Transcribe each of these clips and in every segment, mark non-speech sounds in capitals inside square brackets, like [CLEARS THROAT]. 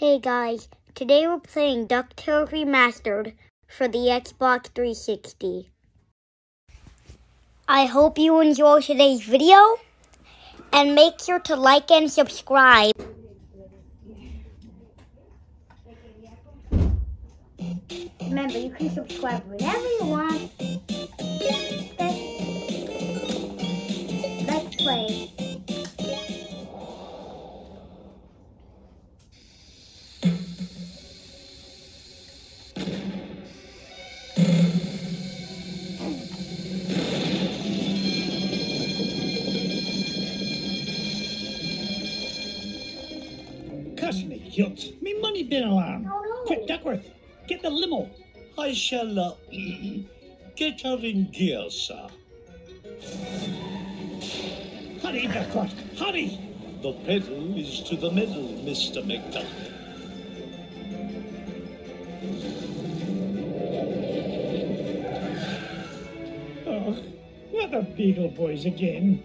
Hey guys, today we're playing DuckTales Remastered for the Xbox 360. I hope you enjoy today's video and make sure to like and subscribe. Remember, you can subscribe whenever you want. Me, money bin alarm. Oh, no. Quick, Duckworth, get the limo. I shall uh, [CLEARS THROAT] get her in gear, sir. Hurry, Duckworth, hurry. The pedal is to the metal, Mr. McDuck. Oh, not the Beagle Boys again.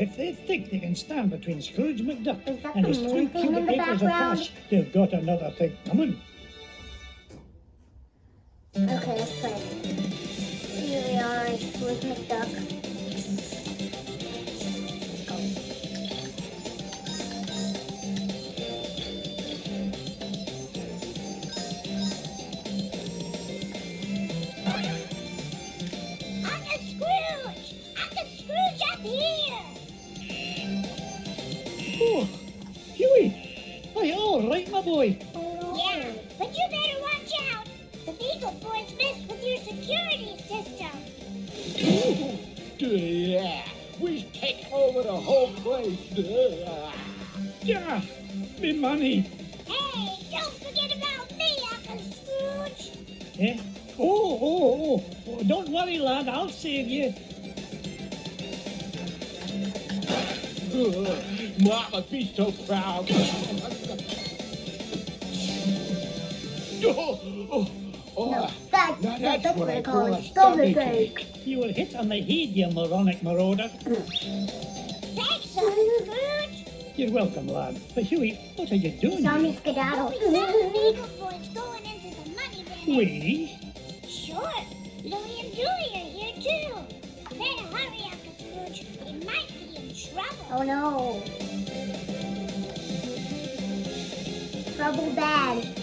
If they think they can stand between Scrooge McDuck and his three cubic acres of cash, they've got another thing coming. Okay, let's play. Here we are, Scrooge McDuck. Yeah, we take over the whole place. Yeah, me money. Hey, don't forget about me, Uncle Scrooge! Eh? Oh, oh, oh, oh, don't worry, lad, I'll save you. Mama, be so proud. Oh, oh, oh. No, that, Now that, that's what I call a a stomach stomach ache. You were hit on the head, you moronic marauder. Thanks, Uncle Scrooge! You're welcome, lad. But Huey, what are you doing? Saw me skedaddle. saw the Beagle Boys going into the money bin. We? Sure, Louie and Dewey are here too. Better hurry, Uncle Scrooge. We might be in trouble. Oh no. Trouble bad.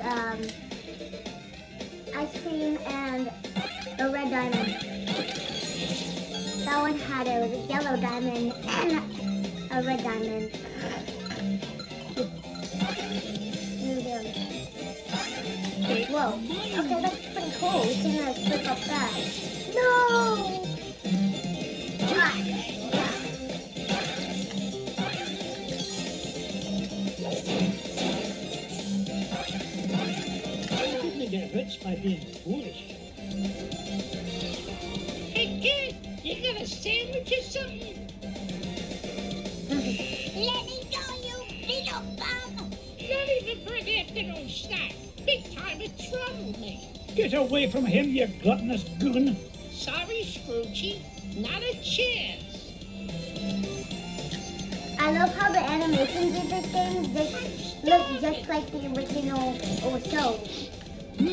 A, um, ice cream and a red diamond. That one had a yellow diamond and a red diamond. Whoa. Okay, that's pretty cool. We can uh, flip up that. No! Ah. Shouldn't get rich by being foolish. Hey kid, you got a sandwich or something? Let me go, you little bum! Not even for an afternoon snack. Big time of trouble, me. Get away from him, you gluttonous goon. Sorry, Scroogey. Not a chance. I love how the animations in this game just look just like the original or show. You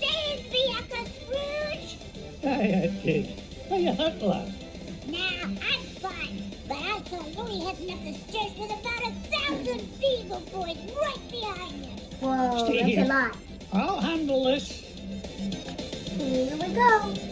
saved me, Uncle Scrooge! Aye, I did. Are you hurt, lad? Now, I'm fine, but I saw Louie heading up the stairs with about a thousand Beagle Boys right behind him. Whoa, Stay that's here. a lot. I'll handle this. Here we go.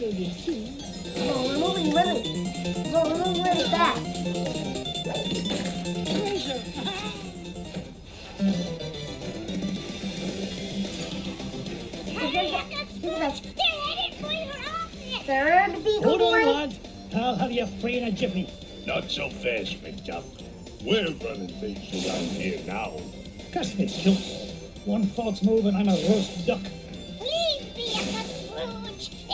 one billion two. Whoa, we're moving really. Whoa, we're moving really fast. Treasure! Hurry up, the Scrooge! They're headed for your office! Third beagle Hold on, boy. lads. I'll have you free in a jiffy. Not so fast, McDuck. We're running things around here now. Cuss me, Schultz. One false move and I'm a roast duck. Please be a Scrooge!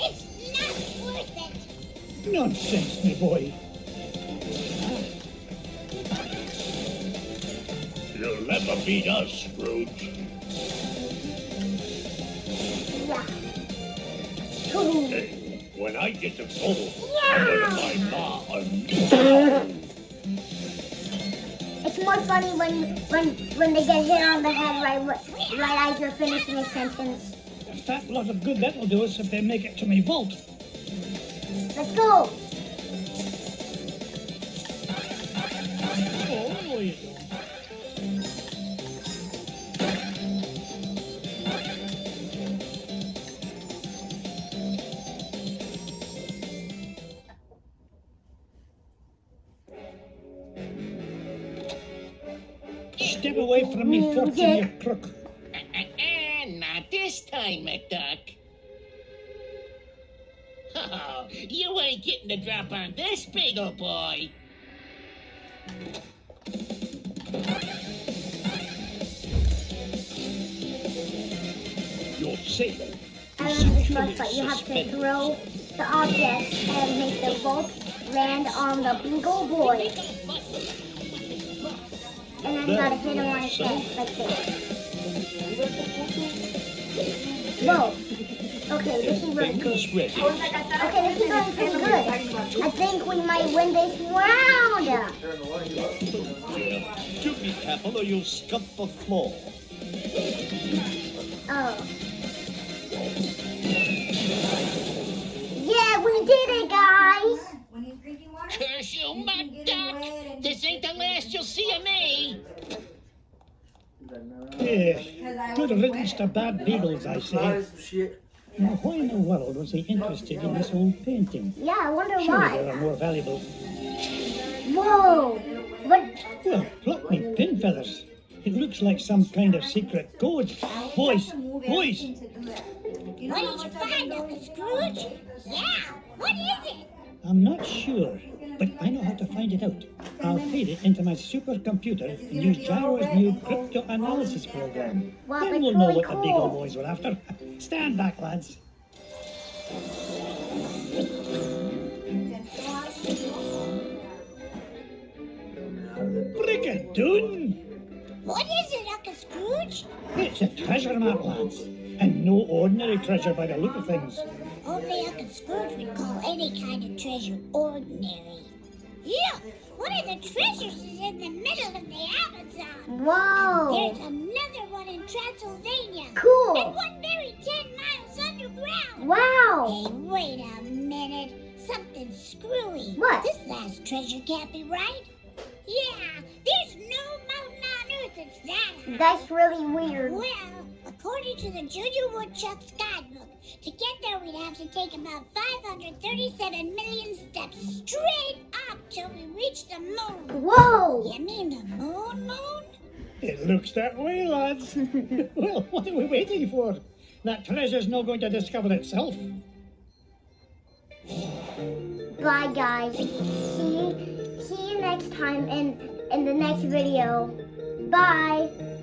Nonsense, my boy. You'll never beat us, Scrooge. Yeah. Ooh. Hey, when I get the gold, Yeah. I'm gonna buy Ma a new It's more funny when when when they get hit on the head right wh- right as you're finishing a sentence. A fat lot of good that'll do us if they make it to me vault. Let's go. You don't. Step away from me, mm, fortune, you crook. Uh-uh, not this time, McDuck. Oh, [LAUGHS] you ain't getting the drop on this big ol' boy. You're safe. I love this bus fight. You have to throw the objects and make the bolt land on the big beagle boy. And then you gotta hit him on his head like this. Whoa. Okay, this is really cool. Fingers ready. Okay, this is going pretty good. I think we might win this round. Yeah. Do be careful or you'll scuff the floor. Oh. Yeah, we did it, guys. When he's drinking water, Curse you, you can get him wet McDuck! and- This ain't the last you'll see of me! Yeah. Good riddance to bad beagles, I say. Shit. Now, why in the world was he interested in this old painting? Yeah, I wonder Surely there why. are more valuable. Whoa. What? Well, pluck me pin feathers. It looks like some kind of secret code. Boys, boys, You know What did you much I've been find, going Uncle to Scrooge? Yeah, what is it? I'm not sure, but I know how to find it out. I'll feed it into my supercomputer and use Gyro's new crypto-analysis program. Wow, then we'll know really what the Beagle Boys were after. [LAUGHS] Stand back, lads. Brigadoon! What is it, Uncle Scrooge? It's a treasure map, lads. And no ordinary treasure by the look of things. Only Uncle Scrooge would call any kind of treasure ordinary. Look, one of the treasures is in the middle of the Amazon. Whoa. There's another one in Transylvania. Cool! And one buried 10 miles underground. Wow. Hey, wait a minute. Something's screwy. What? This last treasure can't be right. Yeah, there's no mountain on earth that's that high. That's really weird. Well, according to the Junior Woodchuck's to get there we'd have to take about 537 million steps straight up till we reach the moon. Whoa. You mean the moon, moon? It looks that way, lads. [LAUGHS] well, what are we waiting for? That treasure's not going to discover itself. Bye, guys. See, see you next time in in the next video. Bye.